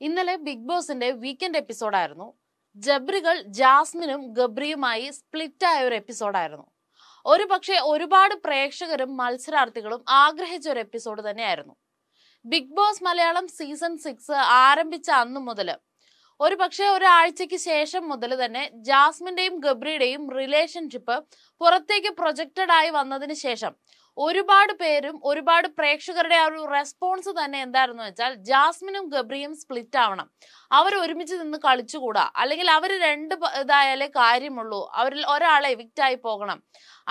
ഇന്നലെ ബിഗ് ബോസിന്റെ വീക്കെൻഡ് എപ്പിസോഡായിരുന്നു ജബ്രികൾ ജാസ്മിനും ഗബ്രിയുമായി സ്പ്ലിറ്റ് ആയ ഒരു എപ്പിസോഡായിരുന്നു ഒരു പക്ഷേ ഒരുപാട് പ്രേക്ഷകരും മത്സരാർത്ഥികളും ആഗ്രഹിച്ച ഒരു എപ്പിസോഡ് തന്നെയായിരുന്നു. Bigg Boss Malayalam season six ആരംഭിച്ച അന്നു മുതൽ ഒരു പക്ഷേ ഒരാഴ്ചയ്ക്ക് ശേഷം മുതൽ തന്നെ ജാസ്മിന്റെയും ഗബ്രിയുടെയും റിലേഷൻഷിപ്പ് പുറത്തേക്ക് പ്രൊജക്റ്റഡ് ആയി വന്നതിന് ശേഷം ഒരുപാട് പേരും ഒരുപാട് പ്രേക്ഷകരുടെ ആ ഒരു റെസ്പോൺസ് തന്നെ എന്തായിരുന്നു വെച്ചാൽ ജാസ്മിനും ഗബ്രിയും സ്പ്ലിറ്റ് ആവണം. അവർ ഒരുമിച്ച് നിന്ന് കളിച്ചുകൂടാ. അല്ലെങ്കിൽ അവർ രണ്ട് ഇതായാലേ കാര്യമുള്ളൂ. അവരിൽ ഒരാളെ എവിക്റ്റ് ആയി പോകണം.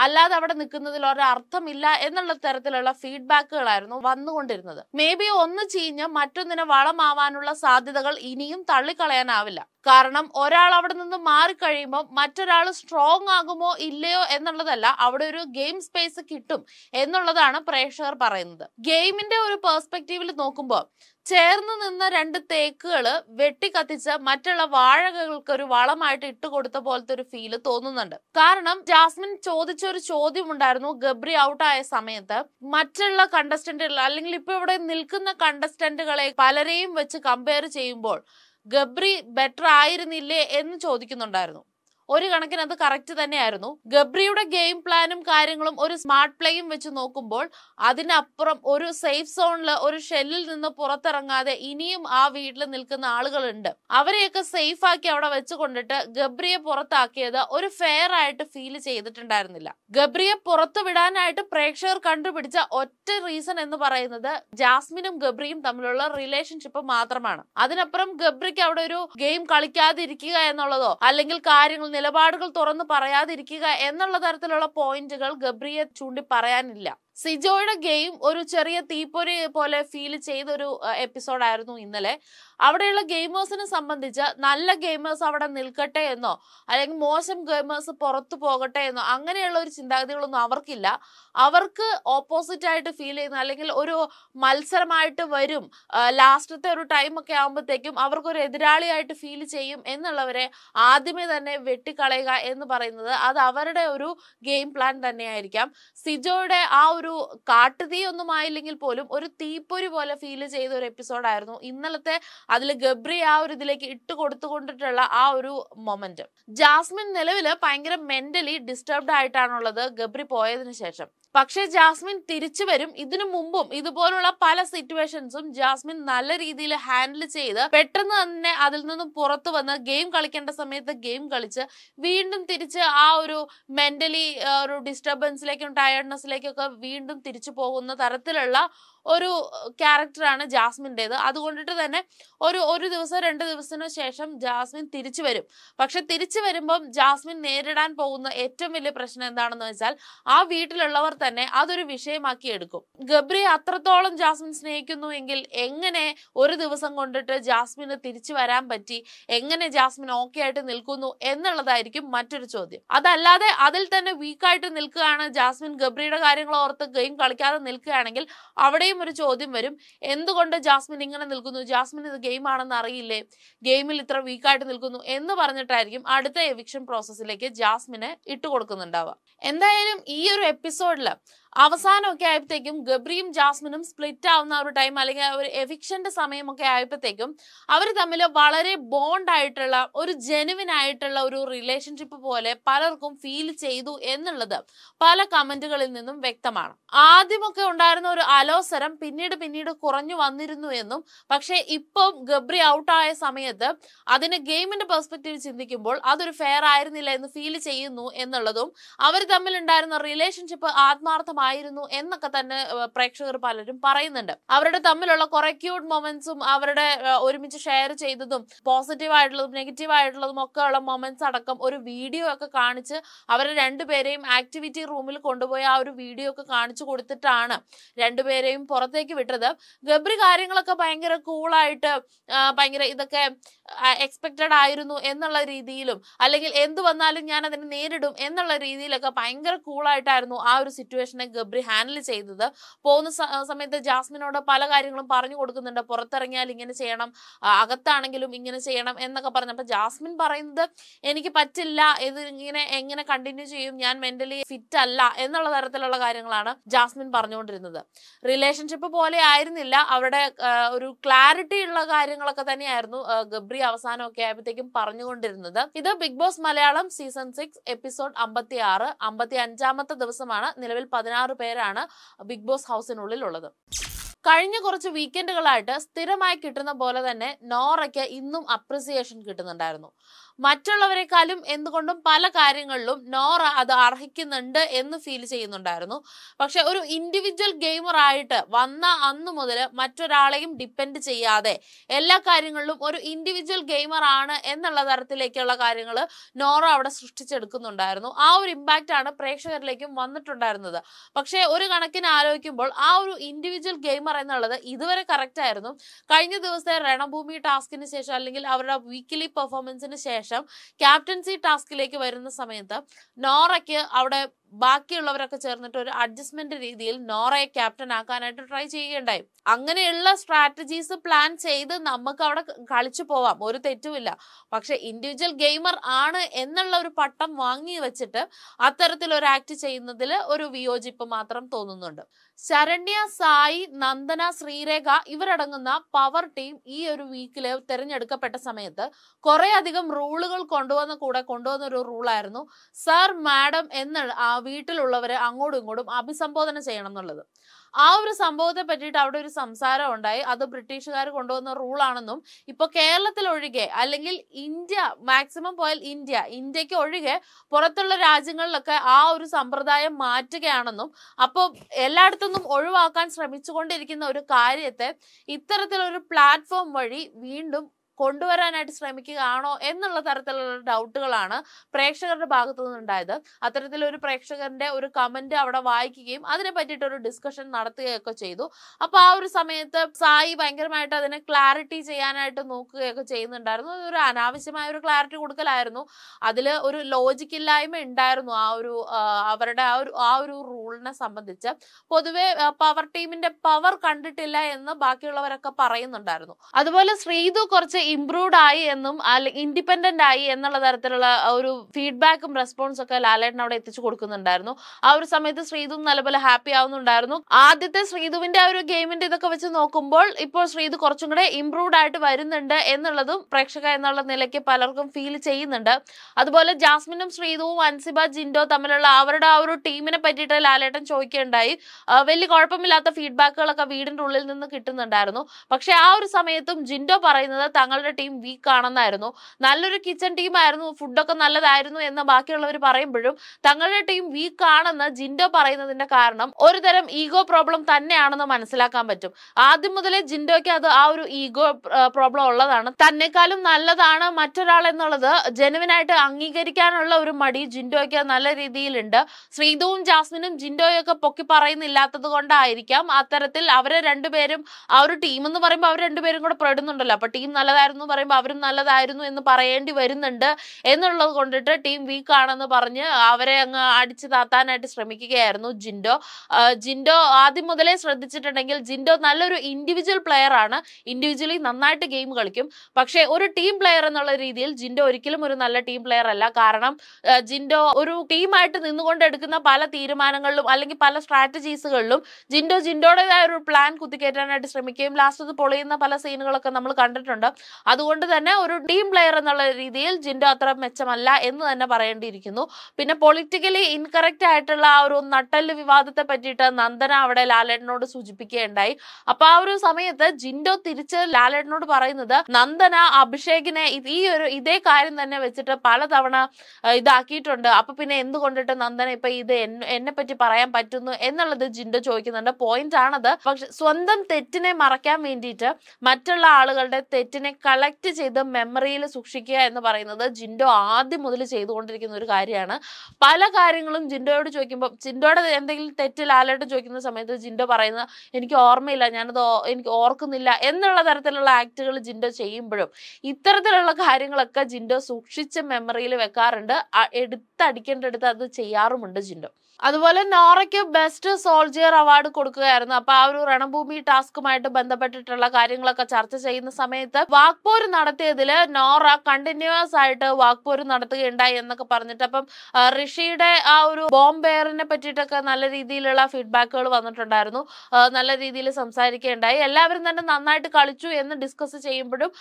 അല്ലാതെ അവിടെ നിൽക്കുന്നതിൽ ഒരർത്ഥമില്ല എന്നുള്ള തരത്തിലുള്ള ഫീഡ്ബാക്കുകളായിരുന്നു വന്നുകൊണ്ടിരുന്നത്. മേ ബി ഒന്ന് ചീഞ്ഞ് മറ്റൊന്നിനെ വളമാവാനുള്ള സാധ്യതകൾ ഇനിയും തള്ളിക്കളയാനാവില്ല. കാരണം ഒരാൾ അവിടെ നിന്ന് മാറിക്കഴിയുമ്പോൾ മറ്റൊരാൾ സ്ട്രോങ് ആകുമോ ഇല്ലയോ എന്നുള്ളതല്ല അവിടെ ഒരു ഗെയിം സ്പേസ് കിട്ടും എന്നുള്ളതാണ് പ്രേക്ഷകർ പറയുന്നത്. ഗെയിമിന്റെ ഒരു പെർസ്പെക്റ്റീവിൽ നോക്കുമ്പോൾ ചേർന്ന് നിന്ന രണ്ട് തേക്കുകൾ വെട്ടിക്കത്തിച്ച് മറ്റുള്ള വാഴകൾക്ക് ഒരു വളമായിട്ട് ഇട്ട് കൊടുത്ത പോലത്തെ ഒരു ഫീൽ തോന്നുന്നുണ്ട്. കാരണം ജാസ്മിൻ ചോദിച്ച ഒരു ചോദ്യം ഉണ്ടായിരുന്നു ഗബ്രി ഔട്ട് ആയ സമയത്ത്. മറ്റുള്ള കണ്ടസ്റ്റന്റുകൾ അല്ലെങ്കിൽ ഇപ്പൊ ഇവിടെ നിൽക്കുന്ന കണ്ടസ്റ്റന്റുകളെ പലരെയും വെച്ച് കമ്പയർ ചെയ്യുമ്പോൾ ഗബ്രി ബെറ്റർ ആയിരുന്നില്ലേ എന്ന് ചോദിക്കുന്നുണ്ടായിരുന്നു. ഒരു കണക്കിന് അത് കറക്റ്റ് തന്നെയായിരുന്നു. ഗബ്രിയുടെ ഗെയിം പ്ലാനും കാര്യങ്ങളും ഒരു സ്മാർട്ട് പ്ലേയും വെച്ച് നോക്കുമ്പോൾ അതിനപ്പുറം ഒരു സേഫ് സോണിൽ ഒരു ഷെല്ലിൽ നിന്ന് പുറത്തിറങ്ങാതെ ഇനിയും ആ വീട്ടിൽ നിൽക്കുന്ന ആളുകളുണ്ട്. അവരെയൊക്കെ സേഫ് ആക്കി അവിടെ വെച്ച് കൊണ്ടിട്ട് ഗബ്രിയെ പുറത്താക്കിയത് ഒരു ഫെയർ ആയിട്ട് ഫീൽ ചെയ്തിട്ടുണ്ടായിരുന്നില്ല. ഗബ്രിയെ പുറത്തു വിടാനായിട്ട് പ്രേക്ഷകർ കണ്ടുപിടിച്ച ഒറ്റ റീസൺ എന്ന് പറയുന്നത് ജാസ്മിനും ഗബ്രിയും തമ്മിലുള്ള റിലേഷൻഷിപ്പ് മാത്രമാണ്. അതിനപ്പുറം ഗബ്രിക്ക് അവിടെ ഒരു ഗെയിം കളിക്കാതിരിക്കുക എന്നുള്ളതോ അല്ലെങ്കിൽ കാര്യങ്ങൾ നിലപാടുകൾ തുറന്നു പറയാതിരിക്കുക എന്നുള്ള തരത്തിലുള്ള പോയിന്റുകൾ ഗബ്രിയെ ചൂണ്ടി പറയാനില്ല സിജോയുടെ ഗെയിം ഒരു ചെറിയ തീപ്പൊരി പോലെ ഫീൽ ചെയ്തൊരു എപ്പിസോഡായിരുന്നു ഇന്നലെ. അവിടെയുള്ള ഗെയിമേഴ്സിനെ സംബന്ധിച്ച് നല്ല ഗെയിമേഴ്സ് അവിടെ നിൽക്കട്ടെ എന്നോ അല്ലെങ്കിൽ മോശം ഗെയിമേഴ്സ് പുറത്തു പോകട്ടെ എന്നോ അങ്ങനെയുള്ള ഒരു ചിന്താഗതികളൊന്നും അവർക്കില്ല. അവർക്ക് ഓപ്പോസിറ്റ് ആയിട്ട് ഫീൽ ചെയ്യുന്ന അല്ലെങ്കിൽ ഒരു മത്സരമായിട്ട് വരും ലാസ്റ്റത്തെ ഒരു ടൈം ഒക്കെ ആകുമ്പോഴത്തേക്കും അവർക്കൊരു എതിരാളിയായിട്ട് ഫീൽ ചെയ്യും എന്നുള്ളവരെ ആദ്യമേ തന്നെ വെട്ടിക്കളയുക എന്ന് പറയുന്നത് അത് അവരുടെ ഒരു ഗെയിം പ്ലാൻ തന്നെയായിരിക്കാം. സിജോയുടെ ആ ഒരു കാട്ടുതീ ഒന്നും ആയില്ലെങ്കിൽ പോലും ഒരു തീപ്പൊരി പോലെ ഫീൽ ചെയ്ത ഒരു എപ്പിസോഡായിരുന്നു ഇന്നലത്തെ അതിൽ ഗബ്രി ആ ഒരു ഇതിലേക്ക് ഇട്ട് കൊടുത്തുകൊണ്ടിട്ടുള്ള ആ ഒരു മൊമെന്റ് ജാസ്മിൻ നിലവിൽ ഭയങ്കര മെന്റലി ഡിസ്റ്റർബ്ഡ് ആയിട്ടാണുള്ളത് ഗബ്രി പോയതിനു ശേഷം. പക്ഷേ ജാസ്മിൻ തിരിച്ചു വരും. ഇതിനു മുമ്പും ഇതുപോലുള്ള പല സിറ്റുവേഷൻസും ജാസ്മിൻ നല്ല രീതിയിൽ ഹാൻഡിൽ ചെയ്ത് പെട്ടെന്ന് തന്നെ അതിൽ നിന്നും പുറത്തു വന്ന് ഗെയിം കളിക്കേണ്ട സമയത്ത് ഗെയിം കളിച്ച് വീണ്ടും തിരിച്ച് ആ ഒരു മെന്റലി ഒരു ഡിസ്റ്റർബൻസിലേക്കും ടയർഡ്നെസ്സിലേക്കും ഒക്കെ വീണ്ടും തിരിച്ചു പോകുന്ന തരത്തിലുള്ള ഒരു ക്യാരക്ടറാണ് ജാസ്മിന്റെത്. അതുകൊണ്ടിട്ട് തന്നെ ഒരു ഒരു ദിവസം രണ്ട് ദിവസത്തിന് ശേഷം ജാസ്മിൻ തിരിച്ചു വരും. പക്ഷെ തിരിച്ചു വരുമ്പം ജാസ്മിൻ നേരിടാൻ പോകുന്ന ഏറ്റവും വലിയ പ്രശ്നം എന്താണെന്ന് വെച്ചാൽ ആ വീട്ടിലുള്ളവർ തന്നെ അതൊരു വിഷയമാക്കി എടുക്കും. ഗബ്രി അത്രത്തോളം ജാസ്മിൻ സ്നേഹിക്കുന്നു എങ്കിൽ എങ്ങനെ ഒരു ദിവസം കൊണ്ടിട്ട് ജാസ്മിന് തിരിച്ചു വരാൻ പറ്റി? എങ്ങനെ ജാസ്മിൻ ഓക്കെ ആയിട്ട് നിൽക്കുന്നു എന്നുള്ളതായിരിക്കും മറ്റൊരു ചോദ്യം. അതല്ലാതെ അതിൽ തന്നെ വീക്കായിട്ട് നിൽക്കുകയാണ് ജാസ്മിൻ. ഗബ്രിയുടെ കാര്യങ്ങൾ ഓർത്ത് ഗെയിം കളിക്കാതെ നിൽക്കുകയാണെങ്കിൽ അവിടെയും ഒരു ചോദ്യം വരും. എന്തുകൊണ്ട് ജാസ്മിൻ ഇങ്ങനെ നിൽക്കുന്നു? ജാസ്മിൻ ഇത് ഗെയിം ആണെന്ന് അറിയില്ലേ? ഗെയിമിൽ ഇത്ര വീക്കായിട്ട് നിൽക്കുന്നു എന്ന് പറഞ്ഞിട്ടായിരിക്കും അടുത്ത എവിക്ഷൻ പ്രോസസ്സിലേക്ക് ജാസ്മിനെ ഇട്ടുകൊടുക്കുന്നുണ്ടാവുക. എന്തായാലും ഈ ഒരു എപ്പിസോഡിൽ അവസാനമൊക്കെ ആയപ്പോഴത്തേക്കും ഗബ്രിയും ജാസ്മിനും സ്പ്ലിറ്റ് ആവുന്ന ഒരു ടൈം അല്ലെങ്കിൽ ഒരു എവിക്ഷന്റെ സമയമൊക്കെ ആയപ്പോഴത്തേക്കും അവർ തമ്മിൽ വളരെ ബോണ്ട് ആയിട്ടുള്ള ഒരു ജെനുവിൻ ആയിട്ടുള്ള ഒരു റിലേഷൻഷിപ്പ് പോലെ പലർക്കും ഫീൽ ചെയ്തു എന്നുള്ളത് പല കമന്റുകളിൽ നിന്നും വ്യക്തമാണ്. ആദ്യമൊക്കെ ഉണ്ടായിരുന്ന ഒരു അലോസരം പിന്നീട് പിന്നീട് കുറഞ്ഞു വന്നിരുന്നു എന്നും പക്ഷേ ഇപ്പം ഗബ്രി ഔട്ടായ സമയത്ത് അതിന് ഗെയിമിന്റെ പെർസ്പെക്റ്റീവ് ചിന്തിക്കുമ്പോൾ അതൊരു ഫെയർ ആയിരുന്നില്ല എന്ന് ഫീൽ ചെയ്യുന്നു എന്നുള്ളതും അവർ തമ്മിലുണ്ടായിരുന്ന റിലേഷൻഷിപ്പ് റിലേഷൻഷിപ്പ് ആത്മാർത്ഥമായിരുന്നു എന്നൊക്കെ തന്നെ പ്രേക്ഷകർ പലരും പറയുന്നുണ്ട്. അവരുടെ തമ്മിലുള്ള കുറെ ക്യൂട്ട് മൊമെന്റ്സും അവരുടെ ഒരുമിച്ച് ഷെയർ ചെയ്തതും പോസിറ്റീവ് ആയിട്ടുള്ളതും നെഗറ്റീവ് ആയിട്ടുള്ളതും ഒക്കെ ഉള്ള മൊമെന്റ്സ് അടക്കം ഒരു വീഡിയോ ഒക്കെ കാണിച്ച് അവരെ രണ്ടുപേരെയും ആക്ടിവിറ്റി റൂമിൽ കൊണ്ടുപോയി ആ ഒരു വീഡിയോ ഒക്കെ കാണിച്ചു കൊടുത്തിട്ടാണ് രണ്ടുപേരെയും പുറത്തേക്ക് വിട്ടത്. ഗബ്രി കാര്യങ്ങളൊക്കെ ഭയങ്കര കൂളായിട്ട് ഭയങ്കര ഇതൊക്കെ എക്സ്പെക്റ്റഡ് ആയിരുന്നു എന്നുള്ള രീതിയിലും അല്ലെങ്കിൽ എന്ത് വന്നാലും ഞാൻ അതിനെ നേരിടും എന്നുള്ള രീതിയിലൊക്കെ ഭയങ്കര കൂളായിട്ടായിരുന്നു ആ ഒരു സിറ്റുവേഷനെ ഗബ്രി ഹാൻഡിൽ ചെയ്തത്. പോകുന്ന സമയത്ത് ജാസ്മിനോട് പല കാര്യങ്ങളും പറഞ്ഞു കൊടുക്കുന്നുണ്ട്. പുറത്തിറങ്ങിയാൽ ഇങ്ങനെ ചെയ്യണം അകത്താണെങ്കിലും ഇങ്ങനെ ചെയ്യണം എന്നൊക്കെ പറഞ്ഞു. അപ്പൊ ജാസ്മിൻ പറയുന്നത് എനിക്ക് പറ്റില്ല ഇത് ഇങ്ങനെ എങ്ങനെ കണ്ടിന്യൂ ചെയ്യും ഞാൻ മെന്റലി ഫിറ്റ് അല്ല എന്നുള്ള തരത്തിലുള്ള കാര്യങ്ങളാണ് ജാസ്മിൻ പറഞ്ഞുകൊണ്ടിരുന്നത്. റിലേഷൻഷിപ്പ് പോലെ ആയിരുന്നില്ല. അവരുടെ ഒരു ക്ലാരിറ്റി ഉള്ള കാര്യങ്ങളൊക്കെ തന്നെയായിരുന്നു ഗബ്രി അവസാനമൊക്കെ ആയപ്പോഴത്തേക്കും പറഞ്ഞുകൊണ്ടിരുന്നത്. ഇത് Bigg Boss Malayalam season six episode അമ്പത്തി ആറ് അമ്പത്തി അഞ്ചാമത്തെ ദിവസമാണ്. നിലവിൽ പതിനാറ് പേരാണ് ബിഗ് ബോസ് ഹൗസിനുള്ളിൽ ഉള്ളത് കഴിഞ്ഞ കുറച്ച് വീക്കെൻഡുകളായിട്ട് സ്ഥിരമായി കിട്ടുന്ന പോലെ തന്നെ നോറയ്ക്ക് ഇന്നും അപ്രിസിയേഷൻ കിട്ടുന്നുണ്ടായിരുന്നു. മറ്റുള്ളവരെക്കാളും എന്തുകൊണ്ടും പല കാര്യങ്ങളിലും നോറ അത് അർഹിക്കുന്നുണ്ട് എന്ന് ഫീൽ ചെയ്യുന്നുണ്ടായിരുന്നു. പക്ഷെ ഒരു ഇൻഡിവിജ്വൽ ഗെയിമർ ആയിട്ട് വന്ന അന്നു മുതൽ മറ്റൊരാളെയും ഡിപ്പെൻഡ് ചെയ്യാതെ എല്ലാ കാര്യങ്ങളിലും ഒരു ഇൻഡിവിജ്വൽ ഗെയിമർ ആണ് എന്നുള്ള തരത്തിലേക്കുള്ള കാര്യങ്ങൾ നോറ അവിടെ സൃഷ്ടിച്ചെടുക്കുന്നുണ്ടായിരുന്നു. ആ ഒരു ഇമ്പാക്റ്റ് ആണ് പ്രേക്ഷകരിലേക്കും വന്നിട്ടുണ്ടായിരുന്നത്. പക്ഷെ ഒരു കണക്കിന് ആലോചിക്കുമ്പോൾ ആ ഒരു ഇൻഡിവിജ്വൽ ഗെയിമർ എന്നുള്ളത് ഇതുവരെ കറക്റ്റ് ആയിരുന്നു. കഴിഞ്ഞ ദിവസത്തെ രണഭൂമി ടാസ്കിന് ശേഷം അല്ലെങ്കിൽ അവരുടെ വീക്കിലി പെർഫോമൻസിന് ശേഷം ക്യാപ്റ്റൻസി ടാസ്കിലേക്ക് വരുന്ന സമയത്ത് നോറയ്ക്ക് അവിടെ ബാക്കിയുള്ളവരൊക്കെ ചേർന്നിട്ട് ഒരു അഡ്ജസ്റ്റ്മെന്റ് രീതിയിൽ നോറയെ ക്യാപ്റ്റൻ ആക്കാനായിട്ട് ട്രൈ ചെയ്യുകയുണ്ടായി. അങ്ങനെയുള്ള സ്ട്രാറ്റജീസ് പ്ലാൻ ചെയ്ത് നമുക്ക് അവിടെ കളിച്ചു പോവാം. ഒരു തെറ്റുമില്ല. പക്ഷെ ഇൻഡിവിജ്വൽ ഗെയിമർ ആണ് എന്നുള്ള ഒരു പട്ടം വാങ്ങി വെച്ചിട്ട് അത്തരത്തിൽ ഒരു ആക്ട് ചെയ്യുന്നതിൽ ഒരു വിയോജിപ്പ് മാത്രം തോന്നുന്നുണ്ട്. ശരണ്യ സായി നന്ദന ശ്രീരേഖ ഇവരടങ്ങുന്ന പവർ ടീം ഈ ഒരു വീക്കിൽ തിരഞ്ഞെടുക്കപ്പെട്ട സമയത്ത് കുറെ അധികം റൂളുകൾ കൊണ്ടുവന്ന കൂടെ കൊണ്ടുവന്ന ഒരു റൂളായിരുന്നു സർ മാഡം എന്ന ആ വീട്ടിലുള്ളവരെ അങ്ങോട്ടും ഇങ്ങോട്ടും അഭിസംബോധന ചെയ്യണം എന്നുള്ളത്. ആ ഒരു സംഭവത്തെ പറ്റിയിട്ട് അവിടെ ഒരു സംസാരം ഉണ്ടായി. അത് ബ്രിട്ടീഷുകാർ കൊണ്ടുവന്ന റൂളാണെന്നും ഇപ്പൊ കേരളത്തിൽ ഒഴികെ അല്ലെങ്കിൽ ഇന്ത്യ മാക്സിമം പോയാൽ ഇന്ത്യ ഇന്ത്യയ്ക്ക് ഒഴികെ പുറത്തുള്ള രാജ്യങ്ങളിലൊക്കെ ആ ഒരു സമ്പ്രദായം മാറ്റുകയാണെന്നും അപ്പോൾ എല്ലായിടത്തുനിന്നും ഒഴിവാക്കാൻ ശ്രമിച്ചുകൊണ്ടിരിക്കുന്ന ഒരു കാര്യത്തെ ഇത്തരത്തിലൊരു പ്ലാറ്റ്ഫോം വഴി വീണ്ടും കൊണ്ടുവരാനായിട്ട് ശ്രമിക്കുകയാണോ എന്നുള്ള തരത്തിലുള്ള ഡൗട്ടുകളാണ് പ്രേക്ഷകരുടെ ഭാഗത്തു നിന്നുണ്ടായത്. അത്തരത്തിലൊരു പ്രേക്ഷകന്റെ ഒരു കമന്റ് അവിടെ വായിക്കുകയും അതിനെ പറ്റിയിട്ട് ഒരു ഡിസ്കഷൻ നടത്തുകയൊക്കെ ചെയ്തു. അപ്പൊ ആ ഒരു സമയത്ത് സായി ഭയങ്കരമായിട്ട് അതിനെ ക്ലാരിറ്റി ചെയ്യാനായിട്ട് നോക്കുകയൊക്കെ ചെയ്യുന്നുണ്ടായിരുന്നു. അതൊരു അനാവശ്യമായ ഒരു ക്ലാരിറ്റി കൊടുക്കലായിരുന്നു. അതിൽ ഒരു ലോജിക് ഇല്ലായ്മ ഉണ്ടായിരുന്നു ആ ഒരു അവരുടെ ആ ഒരു ആ ഒരു റൂളിനെ സംബന്ധിച്ച്. പൊതുവെ പവർ ടീമിന്റെ പവർ കണ്ടിട്ടില്ല എന്ന് ബാക്കിയുള്ളവരൊക്കെ പറയുന്നുണ്ടായിരുന്നു. അതുപോലെ ശ്രീതു കുറച്ച് ഇംപ്രൂവ്ഡ് ആയി എന്നും ഇൻഡിപെൻഡന്റ് ആയി എന്നുള്ള തരത്തിലുള്ള ഒരു ഫീഡ്ബാക്കും റെസ്പോൺസ് ഒക്കെ ലാലേട്ടൻ അവിടെ എത്തിച്ചു കൊടുക്കുന്നുണ്ടായിരുന്നു. ആ ഒരു സമയത്ത് ശ്രീതു നല്ലപോലെ ഹാപ്പി ആവുന്നുണ്ടായിരുന്നു. ആദ്യത്തെ ശ്രീതുവിന്റെ ആ ഒരു ഗെയിമിന്റെ ഇതൊക്കെ വെച്ച് നോക്കുമ്പോൾ ഇപ്പോൾ ശ്രീതു കുറച്ചും കൂടെ ഇംപ്രൂവ്ഡ് ആയിട്ട് വരുന്നുണ്ട് എന്നുള്ളതും പ്രേക്ഷക എന്നുള്ള നിലയ്ക്ക് പലർക്കും ഫീൽ ചെയ്യുന്നുണ്ട്. അതുപോലെ ജാസ്മിനും ശ്രീതുവും അൻസിബ ജിൻഡോ തമ്മിലുള്ള അവരുടെ ആ ഒരു ടീമിനെ പറ്റിയിട്ട് ലാലേട്ടൻ ചോദിക്കുകയുണ്ടായി വലിയ കുഴപ്പമില്ലാത്ത ഫീഡ്ബാക്കുകളൊക്കെ വീടിന്റെ ഉള്ളിൽ നിന്ന് കിട്ടുന്നുണ്ടായിരുന്നു. പക്ഷെ ആ ഒരു സമയത്തും ജിൻഡോ പറയുന്നത് തങ്ങളുടെ ടീം വീക്ക് ആണെന്നായിരുന്നു. നല്ലൊരു കിച്ചൺ ടീമായിരുന്നു ഫുഡൊക്കെ നല്ലതായിരുന്നു എന്ന് ബാക്കിയുള്ളവർ പറയുമ്പോഴും തങ്ങളുടെ ടീം വീക്ക് ആണെന്ന് ജിൻഡോ പറയുന്നതിന്റെ കാരണം ഒരു തരം ഈഗോ പ്രോബ്ലം തന്നെയാണെന്ന് മനസ്സിലാക്കാൻ പറ്റും. ആദ്യം മുതലേ ജിൻഡോയ്ക്ക് അത് ആ ഒരു ഈഗോ പ്രോബ്ലം ഉള്ളതാണ്. തന്നെക്കാളും നല്ലതാണ് മറ്റൊരാൾ എന്നുള്ളത് ജനുവിനായിട്ട് അംഗീകരിക്കാനുള്ള ഒരു മടി ജിൻഡോയ്ക്ക് നല്ല രീതിയിലുണ്ട്. ശ്രീതുവും ജാസ്മിനും ജിൻഡോയൊക്കെ പൊക്കി പറയുന്നില്ലാത്തത് കൊണ്ടായിരിക്കാം. അത്തരത്തിൽ അവരെ രണ്ടുപേരും ആ ഒരു ടീം എന്ന് പറയുമ്പോൾ അവർ രണ്ടുപേരും കൂടെ പെടുന്നുണ്ടല്ലോ. അപ്പൊ ടീം നല്ലതായിരുന്നു പറയുമ്പോൾ അവരും നല്ലതായിരുന്നു എന്ന് പറയേണ്ടി വരുന്നുണ്ട്. എന്നുള്ളത് കൊണ്ടിട്ട് ടീം വീക്ക് ആണെന്ന് പറഞ്ഞ് അവരെ അങ്ങ് അടിച്ചു താത്താനായിട്ട് ശ്രമിക്കുകയായിരുന്നു ജിൻഡോ. ജിൻഡോ ആദ്യം മുതലേ ശ്രദ്ധിച്ചിട്ടുണ്ടെങ്കിൽ ജിൻഡോ നല്ലൊരു ഇൻഡിവിജ്വൽ പ്ലെയർ ആണ്. ഇൻഡിവിജ്വലി നന്നായിട്ട് ഗെയിം കളിക്കും. പക്ഷേ ഒരു ടീം പ്ലെയർ എന്നുള്ള രീതിയിൽ ജിൻഡോ ഒരിക്കലും ഒരു നല്ല ടീം പ്ലെയർ അല്ല. കാരണം ജിൻഡോ ഒരു ടീമായിട്ട് നിന്നുകൊണ്ട് എടുക്കുന്ന പല തീരുമാനങ്ങളിലും അല്ലെങ്കിൽ പല സ്ട്രാറ്റജീസുകളിലും ജിൻഡോ ജിൻഡോയുടേതായ ഒരു പ്ലാൻ കുത്തിക്കയറ്റാനായിട്ട് ശ്രമിക്കുകയും ലാസ്റ്റ് പൊളിയുന്ന പല സീനുകളൊക്കെ നമ്മൾ കണ്ടിട്ടുണ്ട്. അതുകൊണ്ട് തന്നെ ഒരു ടീം പ്ലെയർ എന്നുള്ള രീതിയിൽ ജിൻഡോ അത്ര മെച്ചമല്ല എന്ന് തന്നെ പറയേണ്ടിയിരിക്കുന്നു. പിന്നെ പൊളിറ്റിക്കലി ഇൻകറക്റ്റ് ആയിട്ടുള്ള ആ ഒരു നട്ടൽ വിവാദത്തെ പറ്റിയിട്ട് നന്ദന അവിടെ ലാലേട്ടനോട് സൂചിപ്പിക്കുകയുണ്ടായി. അപ്പൊ ആ ഒരു സമയത്ത് ജിൻഡോ തിരിച്ച് ലാലേട്ടനോട് പറയുന്നത് നന്ദന അഭിഷേകിനെ ഈ ഒരു ഇതേ കാര്യം തന്നെ വെച്ചിട്ട് പലതവണ ഇതാക്കിയിട്ടുണ്ട്. അപ്പൊ പിന്നെ എന്തുകൊണ്ടിട്ട് നന്ദന ഇപ്പൊ ഇത് എന്നെ പറ്റി പറയാൻ പറ്റുന്നു? എന്നുള്ളത് ജിൻഡോ ചോദിക്കുന്നുണ്ട്. പോയിന്റ് ആണത്. പക്ഷെ സ്വന്തം തെറ്റിനെ മറയ്ക്കാൻ വേണ്ടിയിട്ട് മറ്റുള്ള ആളുകളുടെ തെറ്റിനെ കളക്ട് ചെയ്ത് മെമ്മറിയിൽ സൂക്ഷിക്കുക എന്ന് പറയുന്നത് ജിൻഡോ ആദ്യം മുതൽ ചെയ്തുകൊണ്ടിരിക്കുന്ന ഒരു കാര്യമാണ്. പല കാര്യങ്ങളും ജിൻഡോയോട് ചോദിക്കുമ്പോൾ ജിൻഡോയുടെ എന്തെങ്കിലും തെറ്റ് ലാലേട്ടൻ ചോദിക്കുന്ന സമയത്ത് ജിൻഡോ പറയുന്നത് എനിക്ക് ഓർമ്മയില്ല ഞാനത് എനിക്ക് ഓർക്കുന്നില്ല എന്നുള്ള തരത്തിലുള്ള ആക്ടുകൾ ജിൻഡോ ചെയ്യുമ്പോഴും ഇത്തരത്തിലുള്ള കാര്യങ്ങളൊക്കെ ജിൻഡോ സൂക്ഷിച്ച് മെമ്മറിയിൽ വെക്കാറുണ്ട്. എടുത്തടിക്കേണ്ടടുത്ത് അത് ചെയ്യാറുമുണ്ട് ജിൻഡോ. അതുപോലെ നോറയ്ക്ക് ബെസ്റ്റ് സോൾജിയർ അവാർഡ് കൊടുക്കുകയായിരുന്നു. അപ്പൊ ആ ഒരു രണഭൂമി ടാസ്കുമായിട്ട് ബന്ധപ്പെട്ടിട്ടുള്ള കാര്യങ്ങളൊക്കെ ചർച്ച ചെയ്യുന്ന സമയത്ത് വാക്പോര് നടത്തിയതിൽ നോറ കണ്ടിന്യൂസ് ആയിട്ട് വാക്പോര് നടത്തുകയുണ്ടായി എന്നൊക്കെ പറഞ്ഞിട്ട് അപ്പം ഋഷിയുടെ ആ ഒരു ബോംബെയറിനെ പറ്റിയിട്ടൊക്കെ നല്ല രീതിയിലുള്ള ഫീഡ്ബാക്കുകൾ വന്നിട്ടുണ്ടായിരുന്നു. നല്ല രീതിയിൽ സംസാരിക്കുകയുണ്ടായി. എല്ലാവരും തന്നെ നന്നായിട്ട് കളിച്ചു എന്ന് ഡിസ്കസ് ചെയ്യുമ്പോഴും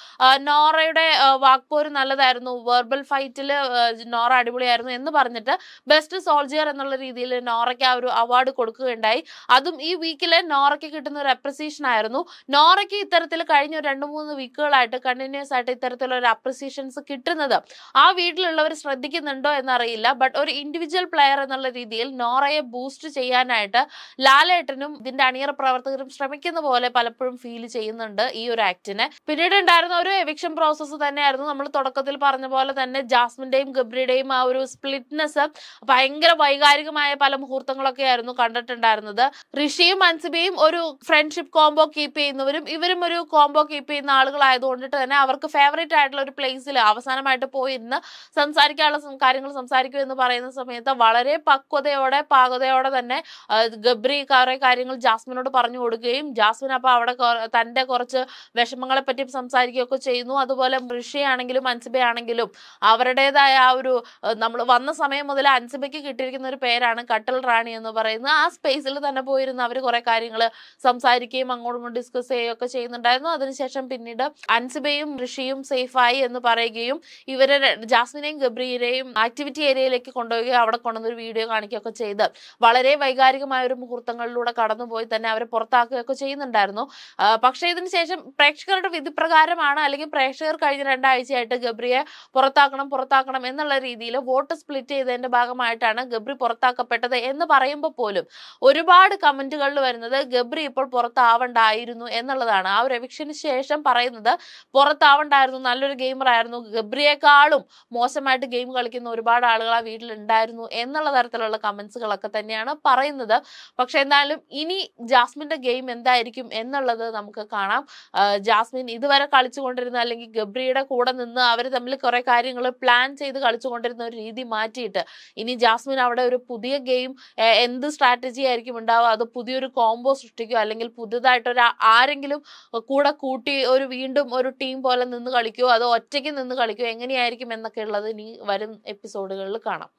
നോറയുടെ വാക്പോര് നല്ലതായിരുന്നു. വെർബൽ ഫൈറ്റിൽ നോറ അടിപൊളിയായിരുന്നു എന്ന് പറഞ്ഞിട്ട് ബെസ്റ്റ് സോൾജിയർ എന്നുള്ള രീതിയിൽ നോറയ്ക്ക് ആ ഒരു അവാർഡ് കൊടുക്കുകയുണ്ടായി. അതും ഈ വീക്കിലെ നോറയ്ക്ക് കിട്ടുന്ന ഒരു അപ്രിസിയേഷൻ ആയിരുന്നു. നോറയ്ക്ക് ഇത്തരത്തിൽ കഴിഞ്ഞ രണ്ടു രണ്ട് മൂന്ന് വീക്കുകളായിട്ട് കണ്ടിന്യൂസ് ആയിട്ട് ഇത്തരത്തിലുള്ള ഒരു അപ്രിസിയേഷൻസ് കിട്ടുന്നത് ആ വീട്ടിലുള്ളവർ ശ്രദ്ധിക്കുന്നുണ്ടോ എന്നറിയില്ല. ബട്ട് ഒരു ഇൻഡിവിജ്വൽ പ്ലെയർ എന്നുള്ള രീതിയിൽ നോറയെ ബൂസ്റ്റ് ചെയ്യാനായിട്ട് ലാലേട്ടനും ഇതിന്റെ അണിയറ പ്രവർത്തകരും ശ്രമിക്കുന്ന പോലെ പലപ്പോഴും ഫീൽ ചെയ്യുന്നുണ്ട് ഈ ഒരു ആക്ടിനെ പിന്നീട് ഉണ്ടായിരുന്ന ഒരു എവിക്ഷൻ പ്രോസസ്സ് തന്നെയായിരുന്നു നമ്മൾ തുടക്കത്തിൽ പറഞ്ഞ പോലെ തന്നെ ജാസ്മിന്റെയും ഗബ്രിയുടെയും ആ ഒരു സ്പ്ലിറ്റ്നെസ് ഭയങ്കര വൈകാരികമായ പല മുഹൂർത്തങ്ങളൊക്കെ ആയിരുന്നു കണ്ടിട്ടുണ്ടായിരുന്നത്. ഋഷിയും അൻസിബയും ഒരു ഫ്രണ്ട്ഷിപ്പ് കോംബോ കീപ്പ് ചെയ്യുന്നവരും ഇവരും ഒരു കോംബോ കീപ്പ് ചെയ്യുന്ന ആളുകളായതുകൊണ്ടിട്ട് തന്നെ അവർക്ക് ഫേവറേറ്റ് ആയിട്ടുള്ള ഒരു പ്ലേസിൽ അവസാനമായിട്ട് പോയിരുന്ന് സംസാരിക്കാനുള്ള കാര്യങ്ങൾ സംസാരിക്കും എന്ന് പറയുന്ന സമയത്ത് വളരെ പക്വതയോടെ പാകതയോടെ തന്നെ ഗബ്രി കുറെ കാര്യങ്ങൾ ജാസ്മിനോട് പറഞ്ഞു കൊടുക്കുകയും ജാസ്മിൻ അപ്പൊ അവിടെ തന്റെ കുറച്ച് വിഷമങ്ങളെ പറ്റി സംസാരിക്കുകയൊക്കെ ചെയ്യുന്നു. അതുപോലെ ഋഷിയാണെങ്കിലും അൻസിബയാണെങ്കിലും അവരുടേതായ ആ ഒരു നമ്മൾ വന്ന സമയം മുതൽ അൻസിബയ്ക്ക് കിട്ടിയിരിക്കുന്ന ഒരു പേരാണ് കട്ടൽ റാണി എന്ന് പറയുന്നത് ആ സ്പേസിൽ തന്നെ പോയിരുന്ന അവർ കുറെ കാര്യങ്ങൾ സംസാരിക്കുകയും അങ്ങോട്ടും ഇങ്ങോട്ടും ഡിസ്കസ് ചെയ്യുകയൊക്കെ ചെയ്യുന്നുണ്ടായിരുന്നു. അതിനുശേഷം പിന്നീട് അൻസിബയും ഋഷിയും സേഫായി എന്ന് പറയുകയും ഇവരെ ജാസ്മിനെയും ഗബ്രീരെയും ആക്ടിവിറ്റി ഏരിയയിലേക്ക് കൊണ്ടുപോവുകയും അവിടെ കൊണ്ടുവന്നൊരു വീഡിയോ കാണിക്കുകയൊക്കെ ചെയ്ത്. വളരെ വൈകാരികമായ ഒരു മുഹൂർത്തങ്ങളിലൂടെ കടന്നുപോയി തന്നെ അവരെ പുറത്താക്കുകയൊക്കെ ചെയ്യുന്നുണ്ടായിരുന്നു. പക്ഷേ ഇതിന് ശേഷം പ്രേക്ഷകരുടെ വിധി പ്രകാരമാണ് അല്ലെങ്കിൽ പ്രേക്ഷകർ കഴിഞ്ഞ രണ്ടാഴ്ചയായിട്ട് ഗബ്രിയെ പുറത്താക്കണം പുറത്താക്കണം എന്നുള്ള രീതിയിൽ വോട്ട് സ്പ്ലിറ്റ് ചെയ്തതിന്റെ ഭാഗമായിട്ടാണ് ഗബ്രി പുറത്താക്കപ്പെട്ടത്. എന്ന് പറയുമ്പോൾ പോലും ഒരുപാട് കമന്റുകളിൽ വരുന്നത് ഗബ്രി ഇപ്പോൾ പുറത്താവണ്ടായിരുന്നു എന്നുള്ളതാണ്. ആ ഒരു എവിക്ഷന് ശേഷം പറയുന്നത് പുറത്താവണ്ടായിരുന്നു നല്ലൊരു ഗെയിമർ ആയിരുന്നു. ഗബ്രിയേക്കാളും മോശമായിട്ട് ഗെയിം കളിക്കുന്ന ഒരുപാട് ആളുകൾ ആ വീട്ടിൽ ഉണ്ടായിരുന്നു എന്നുള്ള തരത്തിലുള്ള കമന്റ്സുകളൊക്കെ തന്നെയാണ് പറയുന്നത്. പക്ഷെ എന്തായാലും ഇനി ജാസ്മിന്റെ ഗെയിം എന്തായിരിക്കും എന്നുള്ളത് നമുക്ക് കാണാം. ജാസ്മിൻ ഇതുവരെ കളിച്ചുകൊണ്ടിരുന്ന അല്ലെങ്കിൽ ഗബ്രിയുടെ കൂടെ നിന്ന് അവർ തമ്മിൽ കുറെ കാര്യങ്ങൾ പ്ലാൻ ചെയ്ത് കളിച്ചുകൊണ്ടിരുന്ന ഒരു രീതി മാറ്റിയിട്ട് ഇനി ജാസ്മിൻ അവിടെ ഒരു പുതിയ ഗെയിം എന്ത് സ്ട്രാറ്റജി ആയിരിക്കും ഉണ്ടാവുക അത് പുതിയൊരു കോംബോ സൃഷ്ടിക്കുക അല്ലെങ്കിൽ പുതുതായിട്ട് ആരെങ്കിലും കൂടെ കൂട്ടി ഒരു വീണ്ടും ഒരു ടീം പോലെ നിന്ന് കളിക്കുമോ അതോ ഒറ്റയ്ക്ക് നിന്ന് കളിക്കുമോ എങ്ങനെയായിരിക്കും എന്നൊക്കെ ഉള്ളത് ഇനി വരും എപ്പിസോഡുകളിൽ കാണാം.